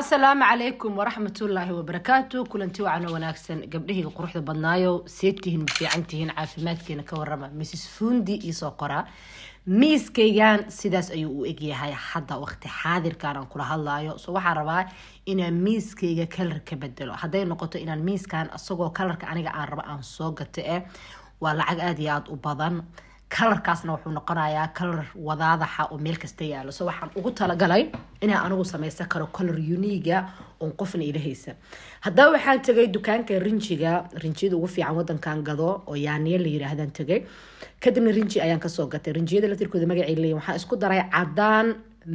asalaamu calaykum waraxmatullaahi wabarakaatu kulanti wacan wanaagsan gabdhahayga quruxda badnaayo seedtihiin ma fiicantihiin caafimaadkeena ka warama mrs fundi iisoo qoraa miiskaygan sidaas ayuu u egyahay hadda waqti xaadirkan aan kula hadlaayo. So waxaan rabaa inaan miiskayga kalar ka bedelo. Hadday noqoto inaan miiskan isagoo kalarka aniga aan rabo aan soo gato eh waa lacag aada iyo aada u badan kalarkaasna wuxuu noqonayaa kalar wadaadaxa oo meel kasta yaalo so waxaan ugu talagalay inaan anigu sameysan karo kalar uniga oon qofna ila haysa haddaba waxaan tegay dukaanka rinjiga rinjiyada ugu fiican wadankan gado oo yaaniya la yiraahdaan tegay. Kadibna rinji ayaan ka soo gatay. Rinjiyada laftirkooda magacay leeyihiin waxaan isku daray cadaan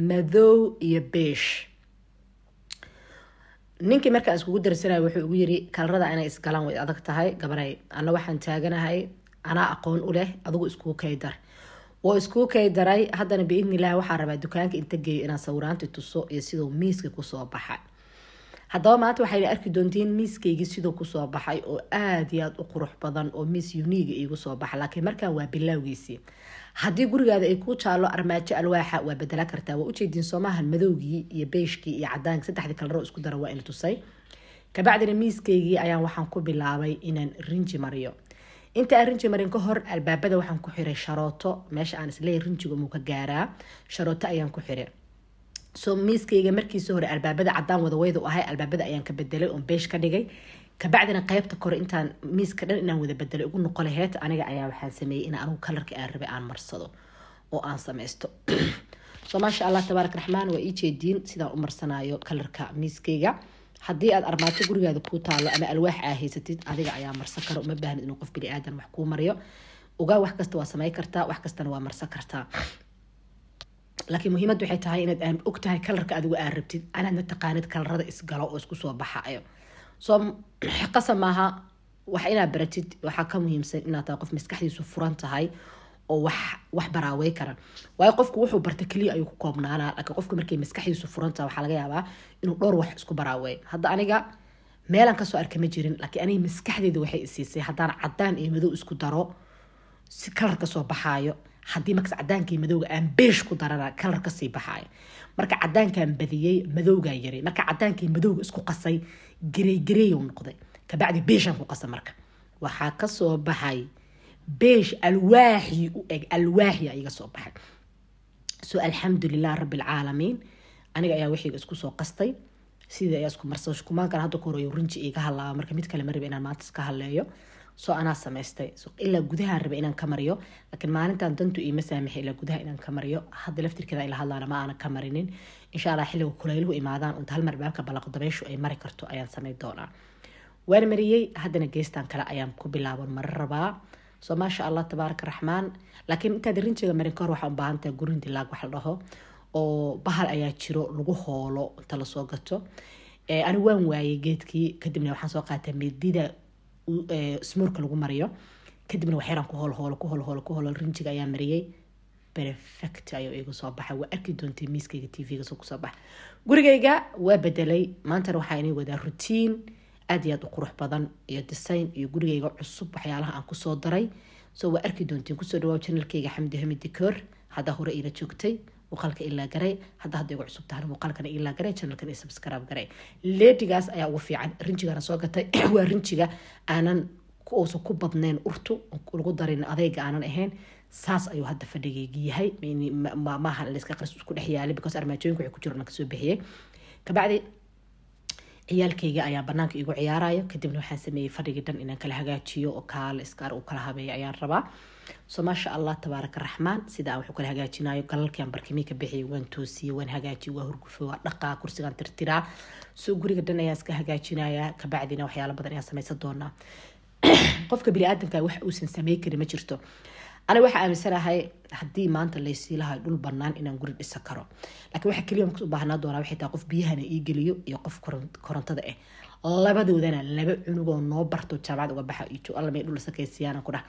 madow iyo beesh ninkii markaan iskugu darsanaya wuxuu igu yiri kalarada inay isgalaan way adag tahay gabaray. Ana waxaan taaganahay anaa aqoon u leh adigu iskuu kaydar woo iskuu kaydaray haddana biidnilah waxaa rabaa dukaanka inta geeyo inaan sawiraanti tuso iyo siduu miiska ku soo baxay. Haddaba maanta waxayna arki doontiin miiskaygii siduu ku soo baxay oo aada iyo aada u qurux badan oo miis uniga iigu soo baxa laakiin markaan waa bilaawgiisii haddii gurigaada ay ku taalo armaajo alwaaxa waa bedela kartaa. Waa ujeediin soomahan madowgii iyo beeshkii iyo cadaankii saddexdii kalaro isku dara waa ina tusay. Kabacdina miiskaygii ayaan waxaan ku bilaabay inaan rinji mariyo inta aan rinji marin ka hor albaabada waxaan ku xiray sharooto. Meesha aan isleeyahy rinjiga muu ka gaaraa. Sharooto ayaan ku xiray. So miiskayga markiisa hore albaabada cadaan wadaweyda u ahay albaabada ayaan ka bedelay oon beesh ka dhigay. Kabacdina qeybta kore intaan miiska dhan inaan wada bedelay ugu noqo aniga ayaa waxaan sameeyey in anigu kalarka aan rabay aan marsado oo aan sameysto. So maasha allah tabaarak raxmaan waa ii sidaan u marsanayo kalarka miiskayga haddii aad armaajo gurigaada kuu taalo ama alwaax aa haysatid adiga ayaa marsan kara uma baahnid inuu qof bini-aadan wax kuu mariyo. Ogaa wax kasta waa samey kartaa wax kastana waa marsan kartaa. Laakiin muhiimad waxay tahay inaad og tahay kalarka adigu aad rabtid. Anaadna taqaanid kalarada isgalo oo isku soo baxayo soo qasa maaha wax inaad baratid waxaa ka muhiimsan inaad tahay qof maskaxdiisu furan tahay oo wax wax baraawey karan. Waayo qofku wuxuu barta keliya ayuu ku koobnaanaa laakiin qofku markay maskaxdiisu furantaha waxaa laga yaabaa inuu dhowr wax isku baraaweey hadda aniga meelaan ka soo arka ma jirin laakiin aniga maskaxdeeda waxay isiisay haddaan cadaan iyo madow isku daro si kalar ka soo baxaayo haddii markas cadaanka iyo madowga aan beesh ku darana kalar ka sii baxaayo. Marka cadaankaan badiyey madowgaa yaray. Marka cadaanka iyo madowga isku qasay garey gareeyu noqday. Kabacdi beeshaan ku qasa marka. Waxaa ka soo baxay beesh alwaaxi u eg alwaaxia iga soo baxay. So alxamdulilah rabi alcaalamiin aniga ayaa wixiiga isku soo qastay. Sidii ayaa isku marsa kumaankan hadda korayo rinji iga halaaba marka mid kale ma rabi inaan maanta iska haleeyo soo anaa samaystay. Ilaa gudahaan raba inaan ka mariyo. Laakiin maalintan dantu iima saamaxay ilaa gudaha inaan ka mariyo. Hadda laftirkeeda ila hadlaana ma aanan ka marinin. Insha allah xilliga kulayluhu imaadaan. Unta hal mar baabka balaqo dabeyshu ay mari karto ayaan samay doonaa. Waan mariyey. Haddana geestan kale ayaan ku bilaaban. Mari rabaa soo maasha allah tabaaraka raxmaan laakiin intaad rinjiga marin kahor waxaa u baahan tahay gurin dilaag wax la dhaho oo bahal ayaa jiro lagu hoolo inta la soo gato. Ani waan waayey geedkii kadibna waxaan soo qaatay midida smoorka lagu mariyo. Kadibna waxyaraan ku hoolhoolo ku hoolhoolo ku hoolo rinjiga ayaa mariyey perfect ayuu igu soo baxay. Waa arki doontay miiskayga tvga soo ku soo baxa gurigayga waa bedelay maantana waxaa inay wadaa rutiin aada iyo aada u qurux badan iyo design iyo gurigayga cusub waxyaalaha aan ku soo daray. So waa arki doontiin ku soo dhawaa janalkayga xamdi hamid dikoor haddaa hore ila joogtay muuqaalka ilaa garay. Hadda hadda igu cusub tahana muuqaalkana ilaa garay janalkana subscribe garay. Leedigaas ayaa ugu fiican. Rinjigana soo gatay. Waa rinjiga aanan uusan ku badnayn urtu lagu darin adeyga aanan ahayn. Saas ayuu hadda fadhigaygi yahay. Maaha layska qaris isku dhex yaalay because armaajooyinka waxay ku jiro ka soo bixiyey. Kabacdi ciyaalkayga ayaa banaanka igu ciyaarayo kadibna waxaan sameeyey fadhigii dhan inaan kala hagaajiyo oo kaala iskaar uu kala habeeyo ayaan rabaa. So maasha allah tabaaraka raxmaan sida aan wax u kala hagaajinayo galalkian barkimii ka bixiyay waan toosiyey waan hagaajiyey waa hurgufay waa dhaqaa kursigaan tirtiraa. Soo guriga dhan ayaan iska hagaajinayaa. Kabacdina waxyaalo badan ayaan sameysan doonaa. Qofka biniaadanka wax uusan samey karin ma jirto aniga waxaa aaminsanahay haddii maanta laysii lahay dhul banaan inaan guri dhisa karo. Laakiin waxa keliya markas u baahnaa doonaa waxay tahay qof biyahana ii geliyo iyo qof korontada ah labadoodana laba cunugoo noo barto jaamacad uga baxa iyo allamay dhul sakaysiyaana ku dhah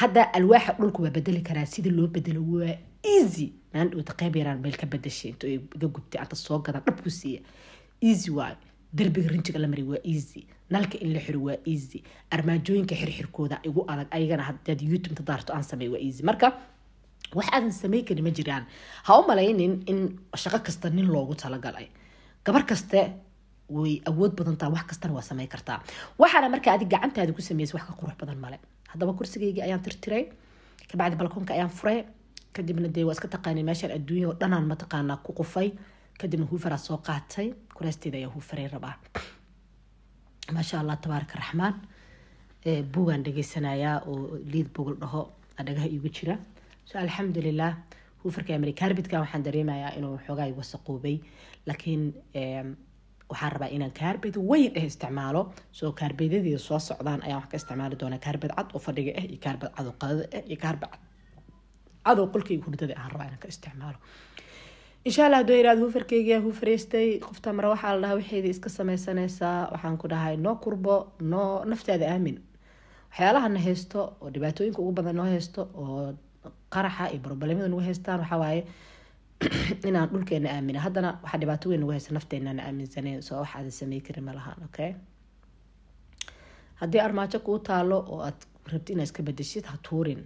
hadda alwaaxa dhulku waa bedeli karaa sida loo bedelo waa easy. Maan dhowta qayb yaraan meel ka bedashay intuu iga gubtay anta soo gadan dhabku siiya. Easy waayo darbiga rinjiga la mari waa easy. Nalka in la xiro waa easy. Armaajooyinka xirxirkooda igu adag ayagana hadaad youtube daarto aan samey waa easy. Marka wax aadan samey karin ma jiraan. Ha u malaynin in shaqo kasta nin loogu talagalay. Gabar kaste way awood badan taha wax kastana waa samey kartaa. Waxaana markaa adig gacantaada ku sameysay wax ka qurux badan male. Haddaba kursigaygii ayaan tirtiray kabacdi balkoonka ayaan furay kadibna dee waa iska taqaanay meeshaan adduunya oo dhanaan mataqaanaa ku qufay kadibna huufaraa soo qaatay. Kuraasteeda ayaa huufaray rabaa. Maasha allah tabaaraka raxmaan buugaan dhegeysanayaa oo liid bogol dhaho dhagaha iigu jira. So alxamdulilah huufarka kaarbidka waxaan dareemayaa inuu xoogaa wasaqoobay. Laakiin waxaan rabaa inaan kaarbed weyn ah isticmaalo. Soo kaarbedadeeda soo socdaan ayaan wax ka isticmaali doonaa kaarbed cad oo fadhiga ah iyo kaarbed cad oo qadada ah iyo kaarbed cad oo qolkayga hurdada aan rabaa inaan ka isticmaalo insha allah haduu yiraahdo huufarkeygia huufareystay qofta mare waxaa la dhahaa waxeeda iska sameysanaysaa waxaan ku dhahay noo kurbo noo naftaada aamin. Waxyaalaha na haysto oo dhibaatooyinka ugu badan noo haysto oo qaraxa iyo brobalemada nagu haystaan waxaa waaye inaan dhulkeena aamina haddana waxaa dhibaato weyn nagu haysta nafteenana aaminsaneyn soo wax aada samey karin ma lahaan okay? Haddii armaajo kuu taalo oo aad rabti inaad iska bedeshid ha tuurin.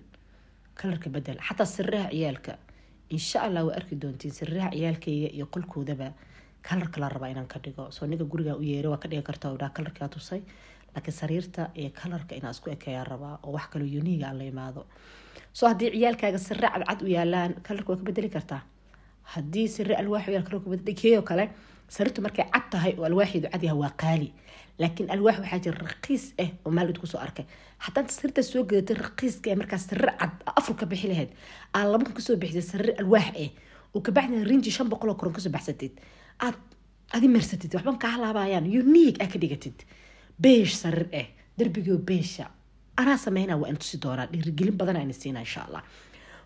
Kalarka bedel xataa siraha ciyaalka insha allah waa arki doontiin siraha ciyaalkayga iyo qolkoodaba kalarka la rabaa inaan ka dhigo. Soo ninka gurigaa u yeera waa ka dhigi karta dhaa kalarkaa tusay laakiin sariirta iyo kalarka inaa isku ekeeyaa rabaa oo wax kaloo uniga aan imaado. Soo haddii ciyaalkaaga sire cadcad u yaalaan kalarka waa ka bedeli kartaa. Haddii sire alwaax u yaal kalarka bedeli keeyoo kale sariirtu markay cad tahay oo alwaaxeedu cad yahay waa qaali laakiin alwaax waxaa jira raqiis ah oo maalid ku soo arkay. Haddaan sariirta soo gadatay raqiiska ee markaas sariir cad afur ka bixi lahayd aan laba ka soo bixisay sariir alwaax ah oo kabacdina rinji shan boqol oo koron ka soo baxsatid. Aad adi mersatid waxban kaa halaabayaan unique aa ka dhigatid. Beesh sariir ah darbigoo beesha. Anaa sameynaa waa in tusi doonaa dhiirigelin badan ayna siinaa insha allah.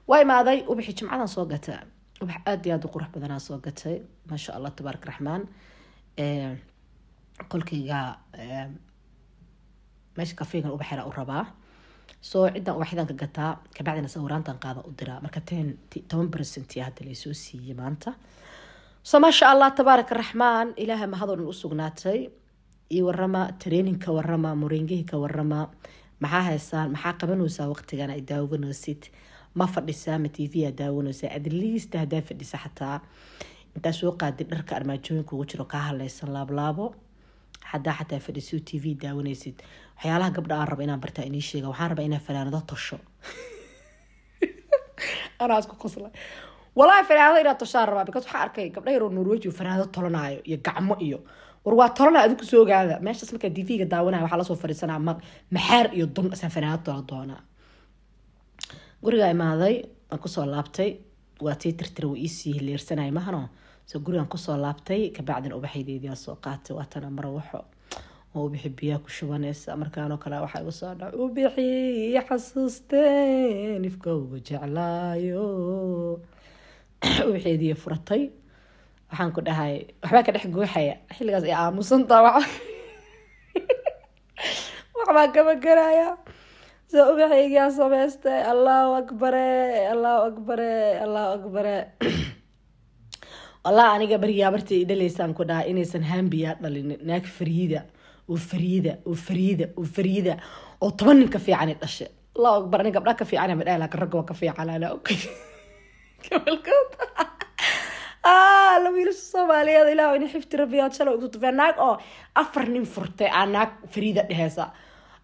Waa imaaday ubaxii jimcadan soo gata ubax aada iyo aada u qurux badanaa soo gatay. Maasha allah tabaarak raxmaan qolkayga meesha kafeegan ubaxera u rabaa. Soo ciddan ubaxyadan ka gataa kabacdina sawiraantan qaada u diraa marka toban percent hadda laysoo siiyey maanta. So maasha allah tabaarak raxmaan ilaaha mahadoo dhan sugnaatay. Iyo warama traininka warama moringihii ka warama maxaa haysaan maxaa qabanaysaa waqtigan? Ay daawanaysid. Ma fadhisaa ma tv aa daawanaysaa. Adliist hadaa fadhisa xataa. Intaa soo qaadid dharka armaajooyinka ugu jiro kaa haleysan laablaabo hadaa xataa fadhiso t v daawanaysid. Waxyaalaha gabdha aan raba inaan bartaa inii sheega waxaan rabaa inaan fanaanado tosho. Anaa isku qosla walaahi fanaanado inaad toshaan rabaa because waxaa arkay gabdha yaroo norweji fanaanado tolanaayo iyo gacmo iyo war waa tolana adigu soo ogaada meeshaas markaa t v-ga daawanaya waxaa la soo fadhiisanaa ma maxaar iyo dun isaan fanaanado tola doonaa. Gurigaa imaaday waan ku soo laabtay. Waa tii tirtira waa iisii leersanay mahano so gurigaan ku soo laabtay kabacdina ubaxaydeediaa soo qaatay waatana mara waxo oo ubixi biyaa ku shubanaysa? Markaanoo kale waxaa igu soo dhaca ubixi xasuusteen ifka uga jeclaayo ubaxeedii furatay. Waxaan ku dhahay waxbaa ka dhex gooxaya xilligaas ay aamusantaa wa waxbaa kaba garaya. Soo ubaxaygaa samaystay allahu akbare allahu akbare allahu akbare wallah aniga berigaa bartii dhalaysaan ku dhaha inaysan hambiyaa dhalin. Naag fariida oo fariida oo fariida oo fariida. Oo toban nin ka dhashe. Allahu akbar aniga gabdha ka fiican ma dhahay laakiin ragga waa ka fiican ana okay gabalkooda la wiilasha soomaaliyeed ilaah ina xifti rabiyaad shalay ugu naag oo afar nin furtay aa naag fariida dheheysa.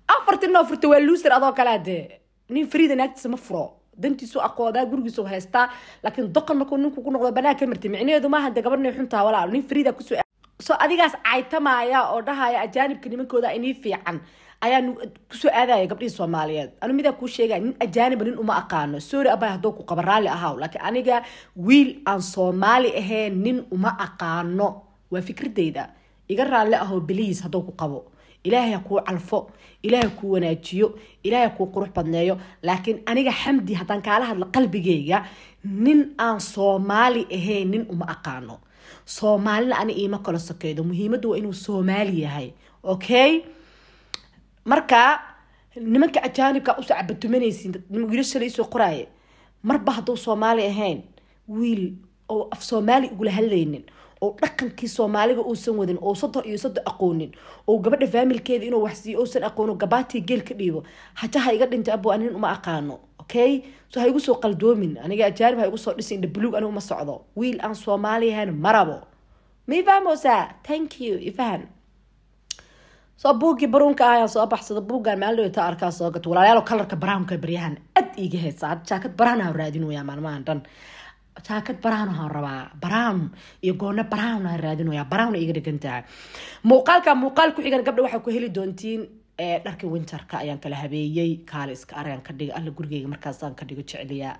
Afartii noo furtay waa luuser adoo kalea dee nin fariida naagtiisa ma furo dantiisu aqoodaa gurigiisu haystaa laakiin doqon markuu ninku ku noqdo banaan ka martay micnaheedu maaha dee gabadhnay xuntaa walaal nin fariida ku soo so adigaas caytamaya oo dhahaya ajaanibka nimankooda inii fiican ayaa ku soo aadaya gabdhihii soomaaliyeed. Anu midaa kuu sheegaya nin ajaaniba nin uma aqaano. Sorry abay haddoo ku qaba raalli ahaw laakiin aniga wiil aan soomaali ahayn nin uma aqaano. Waa fikradeyda iga raalli ahoo beliis haddoo ku qabo ilaahay ha kuu calfo ilaahay kuu wanaajiyo ilaahay kuu qurux badneeyo. Laakiin aniga xamdi haddaan kaala hadlo qalbigayga nin aan soomaali ahayn nin uma aqaano. Soomaalina ani iima kala sokeedo muhiimaddu waa inuu soomaali yahay. Okay? Marka nimanka ajaanibka u soo cabatumanaysin wiilasha laisoo qoraaye marba hadduu soomaali ahayn wiil oo af soomaali ugula hadlaynin oo dhaqankii soomaaliga uusan wadin oo sodo iyo sodo aqoonin oo gabadha faamilkeeda inuu waxsiiyo uusan aqoono gabaatii geel ka dhiibo. Hajaha iga dhintay abo anin uma aqaano okay? So ha igu soo qaldoomin aniga ajaanib ha igu soo dhisin indha buluug aniga uma socdo. Wiil aan soomaali ahayn marabo ma ifahmosaa thank you ifahan soo buuggii baruunka ah ayaan soo baxsada buuggan maalidhowta arkaa soo gato walaalayaal kalarka barawnka baryahan ad iiga heesa jaakad baraanaha raadinaya maalmahan dhan jaakad baraawnhaan rabaa brown iyo goono brownaan raadinaya brown iga dhigan tahay muuqaalka muuqaal ku xigan gabdha waxaa ku heli doontiin dharkii winterka ayaan kala habeeyey. Kaale iska araan ka dhiga alla gurigeyga markaasaan ka dhigo jecliya.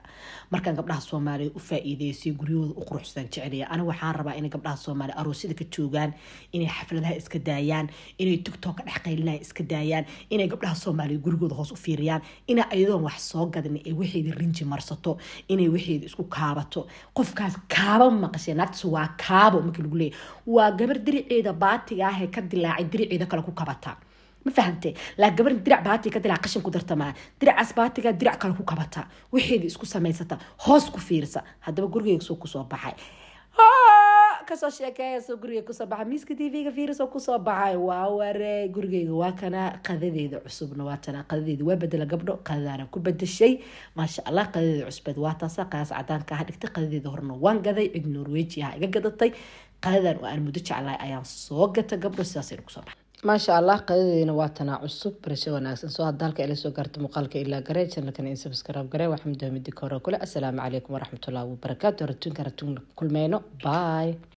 Markaan gabdhaha soomaaliya u faa-iideysay guryahooda u quruxsaan jecliya. Aniga waxaan rabaa inay gabdhaha soomaaliya aroosyada ka joogaan inay xafladaha iska daayaan inay tigtok dhex qaylinaya iska daayaan inay gabdhaha soomaaliya gurigooda hoos u fiiriyaan ina ayadoon wax soo gadan ay waxeeda rinji marsato inay waxeeda isku kaabato. Qofkaas kaaba maqashay naagtas waa kaabo markii lagu leeyahy waa gabar diriceeda baatiga ah ee ka dilaacay diriceeda kale ku kabata ma fahante laa gabar dirac baati ka qashin ku dartamaa diracaas baatiga dirac kale ku kabata. Waxeeda isku samaysata hoos ku fiirsa. Haddaba gurigeyga soo ku soo baxay. Kasoo sheekeeya soo guriga ku soo baxay. Miiska tvga fiirisoo ku soo baxay. Waa gurigeyga waa kana qadadeeda cusubna waa tana. Qadadeeda waa bedela gabdho qadadaana ku bedeshay maasha allah qadadeeda cusbeed waa taasa qaas cadaanka ah dhigtay. Qadadeeda horena waan gaday. Cid norweji ah iga gadatay. Qadadan oo aan muddo jeclahay. Ayaan soo gata gabdho sidaasayna ku soo baxay maasha allah qadadeena waa tanaa cusub barasho wanaagsan. Soo hadaalka ila soo gaarta muuqaalka ilaa garee janalkan in subscribe garee waxaa mudahmidi kore kule asalaamu calaykum waraxmatullahi wabarakaatu ratuunka ratuun kulmeyno. Bye